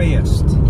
west.